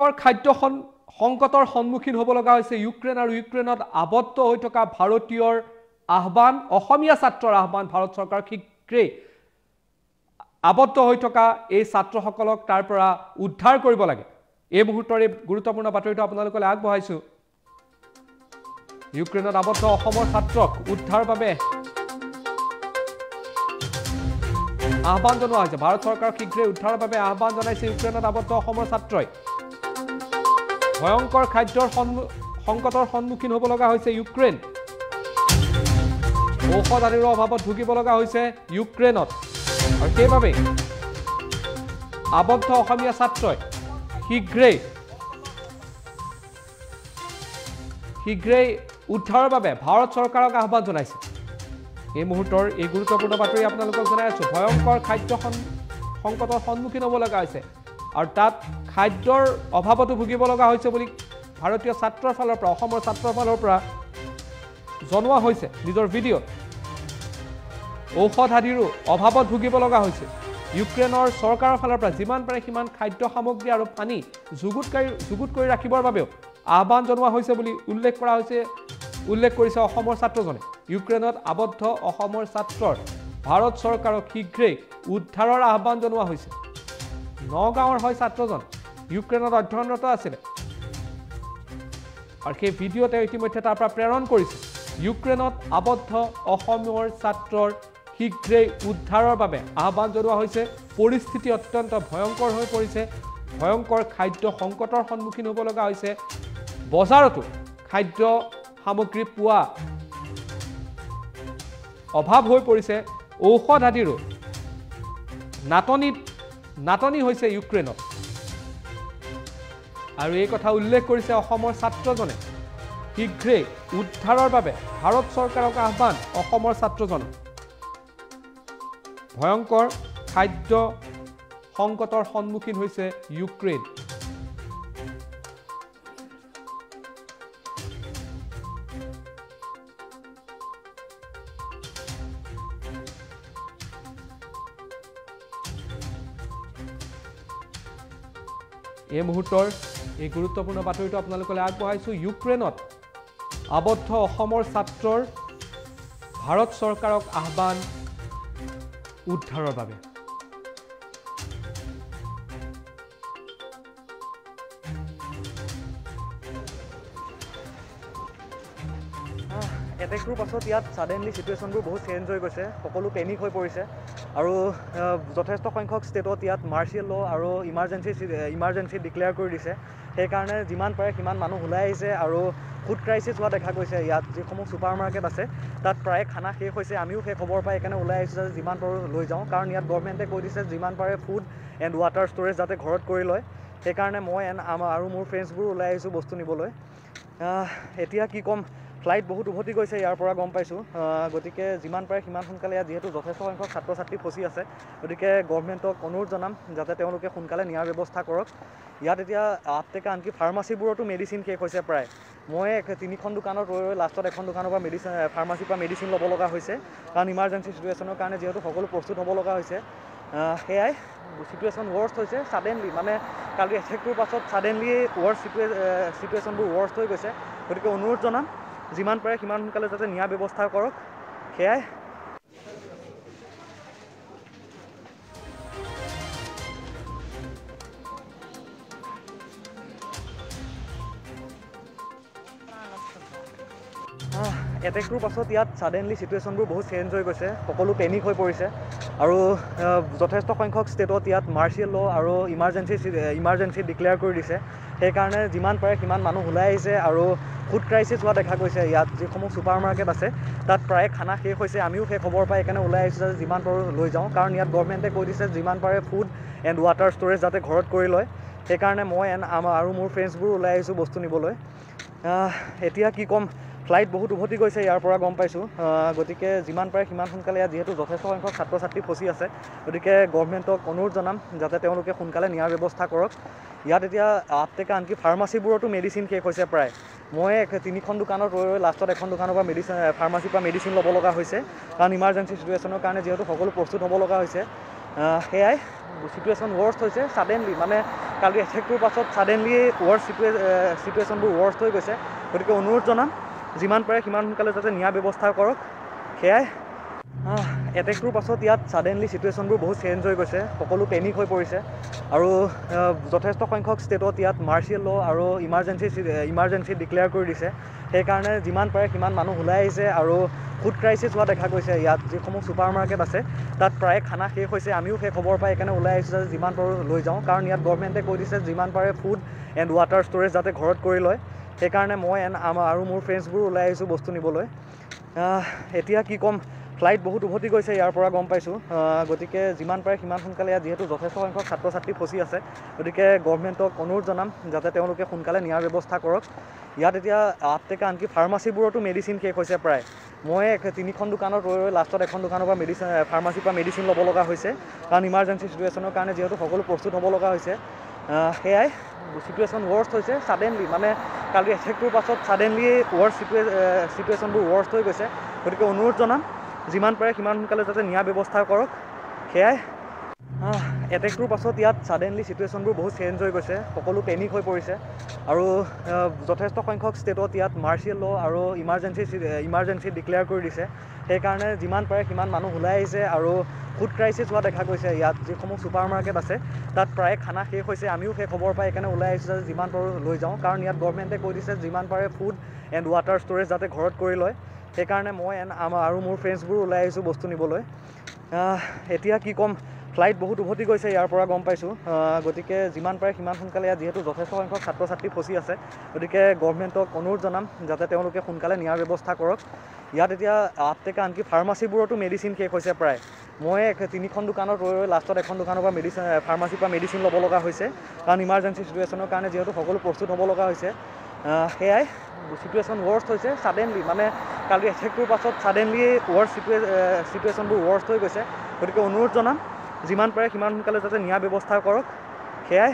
খাদ্য সন- সংকটৰ সন্মুখীন হ'ব লগা হৈছে ইউক্ৰেইন আৰু ইউক্ৰেইনত আবদ্ধ হৈ থকা ভাৰতীয়ৰ আহ্বান অসমীয়া ছাত্ৰৰ আহ্বান ভাৰত চৰকাৰ শীঘ্ৰেই আবদ্ধ হৈ থকা এই ছাত্ৰসকলক তাৰ পৰা উদ্ধাৰ কৰিব লাগে। এই মুহূৰ্তৰ এই গুৰুত্বপূৰ্ণ বাতৰিটো আপোনালোকলৈ আগবঢ়াইছোঁ। ইউক্ৰেইনত আবদ্ধ অসমৰ ছাত্ৰক উদ্ধাৰৰ বাবে আহ্বান জনোৱা হৈছে। ভাৰত চৰকাৰক শীঘ্ৰেই উদ্ধাৰৰ বাবে আহ্বান জনাইছে ইউক্ৰেইনত আবদ্ধ অসমৰ ছাত্ৰই। ভয়ংকৰ খাদ্যৰ সংকটৰ সন্মুখীন হ'ব লগা হৈছে ইউক্ৰেইন। ঔষধ আদিৰ অভাৱত ভুগিব লগা হৈছে ইউক্ৰেইনত। আৰু সেইবাবেই আবদ্ধ অসমীয়া ছাত্ৰই শীঘ্ৰেই শীঘ্ৰেই উদ্ধাৰৰ বাবে ভাৰত চৰকাৰক আহ্বান জনাইছে। এই মুহূৰ্তৰ এই গুৰুত্বপূৰ্ণ বাতৰি আপোনালোকক জনাই আছোঁ। ভয়ংকৰ খাদ্য সংকটৰ সন্মুখীন হ'ব লগা হৈছে। আৰু তাত খাদ্যৰ অভাৱতো ভুগিব লগা হৈছে বুলি ভাৰতীয় ছাত্ৰৰ ফালৰ পৰা অসমৰ ছাত্ৰৰ ফালৰ পৰা জনোৱা হৈছে নিজৰ ভিডিঅ'ত। ঔষধ আদিৰো অভাৱত ভুগিব লগা হৈছে। ইউক্ৰেইনৰ চৰকাৰৰ ফালৰ পৰা যিমান পাৰে সিমান খাদ্য সামগ্ৰী আৰু পানী যুগুতকাৰী যুগুত কৰি ৰাখিবৰ বাবেও আহ্বান জনোৱা হৈছে বুলি উল্লেখ কৰা হৈছে উল্লেখ কৰিছে অসমৰ ছাত্ৰজনে। ইউক্ৰেইনত আবদ্ধ অসমৰ ছাত্ৰৰ ভাৰত চৰকাৰক শীঘ্ৰেই উদ্ধাৰৰ আহ্বান জনোৱা হৈছে। নগাঁৱৰ হয় ছাত্ৰজন ইউক্ৰেইনত অধ্যয়নৰত আছিলে। আৰু সেই ভিডিঅ' তেওঁ ইতিমধ্যে তাৰ পৰা প্ৰেৰণ কৰিছে। ইউক্ৰেইনত আবদ্ধ অসমৰ ছাত্ৰৰ শীঘ্ৰেই উদ্ধাৰৰ বাবে আহ্বান জনোৱা হৈছে। পৰিস্থিতি অত্যন্ত ভয়ংকৰ হৈ পৰিছে। ভয়ংকৰ খাদ্য সংকটৰ সন্মুখীন হ'ব লগা হৈছে। বজাৰতো খাদ্য সামগ্ৰী পোৱা অভাৱ হৈ পৰিছে। ঔষধ আদিৰো নাটনিত নাটনি হৈছে ইউক্ৰেইনত। আৰু এই কথা উল্লেখ কৰিছে অসমৰ ছাত্ৰজনে। শীঘ্ৰেই উদ্ধাৰৰ বাবে ভাৰত চৰকাৰক আহ্বান অসমৰ ছাত্ৰজনে ভয়ংকৰ খাদ্য সংকটৰ সন্মুখীন হৈছে ইউক্ৰেইন। এই মুহূৰ্তৰ এই গুৰুত্বপূৰ্ণ বাতৰিটো আপোনালোকলৈ আগবঢ়াইছোঁ। ইউক্ৰেইনত আবদ্ধ অসমৰ ছাত্ৰৰ ভাৰত চৰকাৰক আহ্বান উদ্ধাৰৰ বাবে। এটেকটোৰ পাছত ইয়াত ছাডেনলি চিটুৱেশ্যনবোৰ বহুত চেঞ্জ হৈ গৈছে সকলো পেনিক হৈ পৰিছে। আৰু যথেষ্ট সংখ্যক ষ্টেটত ইয়াত মাৰ্চিয়েল ল' আৰু ইমাৰ্জেঞ্চি ইমাৰ্জেঞ্চি ডিক্লেয়াৰ কৰি দিছে। সেইকাৰণে যিমান পাৰে সিমান মানুহ ওলাই আহিছে আৰু ফুড ক্ৰাইচিছ হোৱা দেখা গৈছে ইয়াত যিসমূহ ছুপাৰ মাৰ্কেট আছে তাত প্ৰায় খানা শেষ হৈছে আমিও সেই খবৰ পাই সেইকাৰণে ওলাই আহিছোঁ যে যিমান পাৰোঁ লৈ যাওঁ। কাৰণ ইয়াত গভৰ্ণমেণ্টে কৈ দিছে যিমান পাৰে ফুড এণ্ড ৱাটাৰ ষ্ট'ৰেজ যাতে ঘৰত কৰি লয়। সেইকাৰণে মই এণ্ড আৰু মোৰ ফ্ৰেণ্ডছবোৰ ওলাই আহিছোঁ বস্তু নিবলৈ। এতিয়া কি ক'ম? ফ্লাইট বহুত উভতি গৈছে ইয়াৰ পৰা গম পাইছোঁ। গতিকে যিমান পাৰে সিমান সোনকালে ইয়াত যিহেতু যথেষ্ট সংখ্যক ছাত্ৰ ছাত্ৰী ফচি আছে। গতিকে গভৰ্ণমেণ্টক অনুৰোধ জনাম যাতে তেওঁলোকে সোনকালে নিয়াৰ ব্যৱস্থা কৰক। ইয়াত এতিয়া আপটেকা আনকি ফাৰ্মাচীবোৰতো মেডিচিন শেষ হৈছে প্ৰায়। মই তিনিখন দোকানত ৰৈ ৰৈ লাষ্টত এখন দোকানৰ পৰা মেডিচিন ফাৰ্মাচীৰ পৰা মেডিচিন ল'ব লগা হৈছে। কাৰণ ইমাৰ্জেঞ্চি চিটুৱেশ্যনৰ কাৰণে যিহেতু সকলো প্ৰস্তুত হ'ব লগা হৈছে। সেয়াই চিটুৱেশ্যন ৱৰ্ষ্ট হৈছে ছাডেনলি মানে কালি এটেকটোৰ পাছত ছাডেনলি ৱৰ্ষ্ট চিটুৱে চিটুৱেশ্যনবোৰ ৱৰ্ষ্ট হৈ গৈছে। গতিকে অনুৰোধ জনাম। যিমান পাৰে সিমান সোনকালে যাতে নিয়াৰ ব্যৱস্থা কৰক। সেয়াই। এটেকটোৰ পাছত ইয়াত ছাডেনলি চিটুৱেশ্যনবোৰ বহুত চেঞ্জ হৈ গৈছে। সকলো পেনিক হৈ পৰিছে। আৰু যথেষ্ট সংখ্যক ষ্টেটত ইয়াত মাৰ্চিয়েল ল' আৰু ইমাৰ্জেঞ্চি ইমাৰ্জেঞ্চি ডিক্লেয়াৰ কৰি দিছে। সেইকাৰণে যিমান পাৰে সিমান মানুহ ওলাই আহিছে আৰু ফুড ক্ৰাইচিছ হোৱা দেখা গৈছে ইয়াত যিসমূহ ছুপাৰ মাৰ্কেট আছে তাত প্ৰায় খানা শেষ হৈছে আমিও সেই খবৰ পাই সেইকাৰণে ওলাই আহিছোঁ যে যিমান পাৰোঁ লৈ যাওঁ। কাৰণ ইয়াত গভৰ্ণমেণ্টে কৈ দিছে যিমান পাৰে ফুড এণ্ড ৱাটাৰ ষ্ট'ৰেজ যাতে ঘৰত কৰি লয়। সেইকাৰণে মই এণ্ড আৰু মোৰ ফ্ৰেণ্ডছবোৰ ওলাই আহিছোঁ বস্তু নিবলৈ। এতিয়া কি ক'ম? ফ্লাইট বহুত উভতি গৈছে ইয়াৰ পৰা গম পাইছোঁ। গতিকে যিমান পাৰে সিমান সোনকালে ইয়াত যিহেতু যথেষ্ট সংখ্যক ছাত্ৰ ছাত্ৰী ফচি আছে। গতিকে গভৰ্ণমেণ্টক অনুৰোধ জনাম যাতে তেওঁলোকে সোনকালে নিয়াৰ ব্যৱস্থা কৰক। ইয়াত এতিয়া আপটেকা আনকি ফাৰ্মাচীবোৰতো মেডিচিন শেষ হৈছে প্ৰায়। মই তিনিখন দোকানত ৰৈ ৰৈ লাষ্টত এখন দোকানৰ পৰা মেডিচিন ফাৰ্মাচীৰ পৰা মেডিচিন ল'ব লগা হৈছে। কাৰণ ইমাৰ্জেঞ্চি চিটুৱেশ্যনৰ কাৰণে যিহেতু সকলো প্ৰস্তুত হ'ব লগা হৈছে। সেয়াই চিটুৱেশ্যন ৱৰ্ষ্ট হৈছে ছাডেনলি মানে কালি এটেকটোৰ পাছত ছাডেনলি ৱৰ্ষ্ট চিটুৱে চিটুৱেশ্যনবোৰ ৱৰ্ষ্ট হৈ গৈছে। গতিকে অনুৰোধ জনাম। যিমান পাৰে সিমান সোনকালে যাতে ন্যায় ব্যৱস্থা কৰক। সেয়াই। এটেকটোৰ পাছত ইয়াত ছাডেনলি চিটুৱেশ্যনবোৰ বহুত চেঞ্জ হৈ গৈছে। সকলো পেনিক হৈ পৰিছে। আৰু যথেষ্ট সংখ্যক ষ্টেটত ইয়াত মাৰ্চিয়েল ল' আৰু ইমাৰ্জেঞ্চি ইমাৰ্জেঞ্চি ডিক্লেয়াৰ কৰি দিছে। সেইকাৰণে যিমান পাৰে সিমান মানুহ ওলাই আহিছে আৰু ফুড ক্ৰাইচিছ হোৱা দেখা গৈছে ইয়াত। যিসমূহ ছুপাৰ মাৰ্কেট আছে তাত প্ৰায় খানা শেষ হৈছে। আমিও সেই খবৰ পাই সেইকাৰণে ওলাই আহিছোঁ যে যিমান পাৰোঁ লৈ যাওঁ। কাৰণ ইয়াত গভৰ্ণমেণ্টে কৈ দিছে যিমান পাৰে ফুড এণ্ড ৱাটাৰ ষ্ট'ৰেজ যাতে ঘৰত কৰি লয়। সেইকাৰণে মই আৰু মোৰ ফ্ৰেণ্ডছবোৰ ওলাই আহিছোঁ বস্তু নিবলৈ। এতিয়া কি ক'ম ফ্লাইট বহুত উভতি গৈছে ইয়াৰ পৰা গম পাইছোঁ। গতিকে যিমান পাৰে সিমান সোনকালে ইয়াত যিহেতু যথেষ্ট সংখ্যক ছাত্ৰ ছাত্ৰী ফচি আছে গতিকে গভৰ্ণমেণ্টক অনুৰোধ জনাম যাতে তেওঁলোকে সোনকালে নিয়াৰ ব্যৱস্থা কৰক। ইয়াত এতিয়া আটকে আনকি ফাৰ্মাচীবোৰতো মেডিচিন শেষ হৈছে প্ৰায়। মই তিনিখন দোকানত ৰৈ ৰৈ লাষ্টত এখন দোকানৰ পৰা মেডিচিন ফাৰ্মাচীৰ পৰা মেডিচিন ল'ব লগা হৈছে। কাৰণ ইমাৰ্জেঞ্চি চিটুৱেশ্যনৰ কাৰণে যিহেতু সকলো প্ৰস্তুত হ'ব লগা হৈছে। সেয়াই চিটুৱেশ্যন ৱৰ্ষ্ট হৈছে ছাডেনলি মানে কালি এটেকটোৰ পাছত ছাডেনলি ৱৰ্ষ্ট চিটুৱে চিটুৱেশ্যনবোৰ ৱৰ্ষ্ট হৈ গৈছে। গতিকে অনুৰোধ জনাম যিমান পাৰে সিমান সোনকালে যাতে ন্যায় ব্যৱস্থা কৰক। সেয়াই। এটেকটোৰ পাছত ইয়াত ছাডেনলি চিটুৱেশ্যনবোৰ বহুত চেঞ্জ হৈ গৈছে সকলো পেনিক হৈ পৰিছে। আৰু যথেষ্ট সংখ্যক ষ্টেটত ইয়াত মাৰ্চিয়েল ল' আৰু ইমাৰ্জেঞ্চি ইমাৰ্জেঞ্চি ডিক্লেয়াৰ কৰি দিছে। সেইকাৰণে যিমান পাৰে সিমান মানুহ ওলাই আহিছে আৰু ফুড ক্ৰাইচিছ হোৱা দেখা গৈছে ইয়াত যিসমূহ ছুপাৰ মাৰ্কেট আছে তাত প্ৰায় খানা শেষ হৈছে আমিও সেই খবৰ পাই সেইকাৰণে ওলাই আহিছোঁ যে যিমান পাৰোঁ লৈ যাওঁ। কাৰণ ইয়াত গভৰ্ণমেণ্টে কৈ দিছে যিমান পাৰে ফুড এণ্ড ৱাটাৰ ষ্ট'ৰেজ যাতে ঘৰত কৰি লয়। সেইকাৰণে মই এণ্ড আৰু মোৰ ফ্ৰেণ্ডছবোৰ ওলাই আহিছোঁ বস্তু নিবলৈ। এতিয়া কি ক'ম? ফ্লাইট বহুত উভতি গৈছে ইয়াৰ পৰা গম পাইছোঁ। গতিকে যিমান পাৰে সিমান সোনকালে ইয়াত যিহেতু যথেষ্ট সংখ্যক ছাত্ৰ ছাত্ৰী ফচি আছে। গতিকে গভৰ্ণমেণ্টক অনুৰোধ জনাম যাতে তেওঁলোকে সোনকালে নিয়াৰ ব্যৱস্থা কৰক। ইয়াত এতিয়া আটকে আনকি ফাৰ্মাচীবোৰতো মেডিচিন শেষ হৈছে প্ৰায়। মই তিনিখন দোকানত ৰৈ ৰৈ লাষ্টত এখন দোকানৰ পৰা মেডিচিন ফাৰ্মাচীৰ পৰা মেডিচিন ল'ব লগা হৈছে। কাৰণ ইমাৰ্জেঞ্চি চিটুৱেশ্যনৰ কাৰণে যিহেতু সকলো প্ৰস্তুত হ'ব লগা হৈছে। সেয়াই চিটুৱেশ্যন ৱৰ্ষ্ট হৈছে ছাডেনলি মানে কালি এটেকটোৰ পাছত ছাডেনলি ৱৰ্ষ্ট চিটুৱে চিটুৱেশ্যনবোৰ ৱৰ্ষ্ট হৈ গৈছে। গতিকে অনুৰোধ জনাম। যিমান পাৰে সিমান সোনকালে যাতে ন্যায় ব্যৱস্থা কৰক। সেয়াই